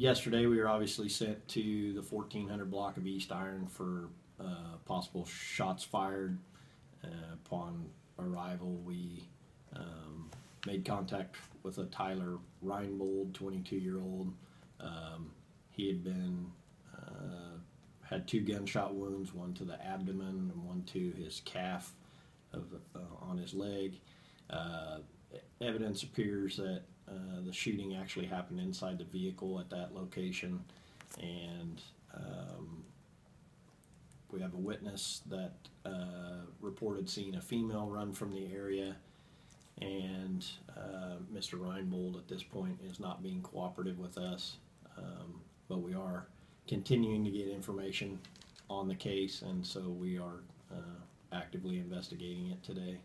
yesterday, we were obviously sent to the 1400 block of East Iron for uh, possible shots fired. Uh, upon arrival, we um, made contact with a Tyler Reinbold, 22 year old. Um, he had been uh, had two gunshot wounds, one to the abdomen and one to his calf of uh, on his leg. Evidence appears that uh, the shooting actually happened inside the vehicle at that location, and um, we have a witness that uh, reported seeing a female run from the area, and uh, Mr. Reinbold at this point is not being cooperative with us, um, but we are continuing to get information on the case, and so we are uh, actively investigating it today.